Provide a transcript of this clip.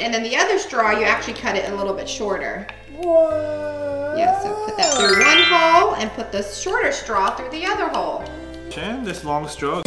and then the other straw, you actually cut it a little bit shorter. Whoa. Yeah, so put that through one hole and put the shorter straw through the other hole. And this long straw.